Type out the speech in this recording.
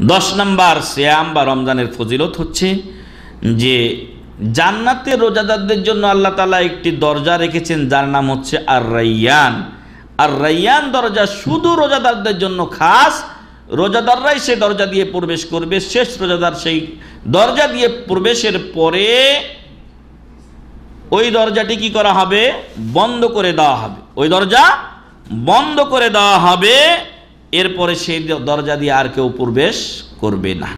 দশ নম্বর শ্যাম বা রমজানের ফজিলত হচ্ছে যে জান্নাতের রোজাদারদের জন্য আল্লাহ তালা একটি দরজা রেখেছেন, যার নাম হচ্ছে আর রাইয়ান আর রাইয়ান দরজা শুধু রোজাদারদের জন্য, খাস রোজাদাররাই সে দরজা দিয়ে প্রবেশ করবে, শেষ রোজাদার সেই দরজা দিয়ে প্রবেশের পরে ওই দরজাটি কি করা হবে? বন্ধ করে দেওয়া হবে। ওই দরজা বন্ধ করে দেওয়া হবে। এরপরে সেই দরজা দিয়ে আর কেউ প্রবেশ করবে না।